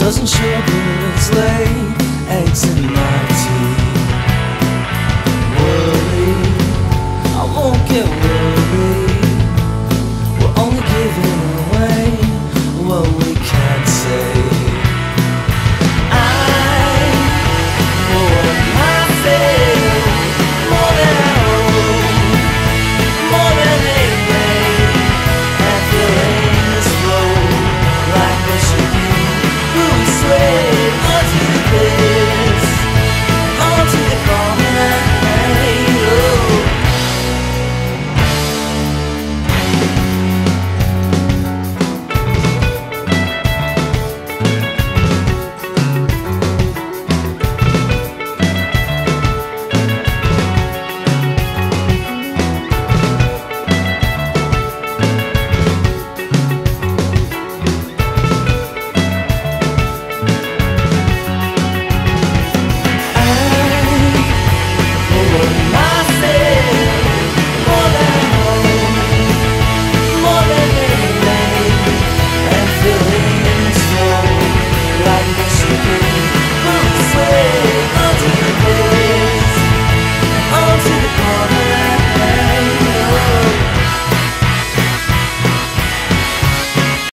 dozen sugars lay eggs in my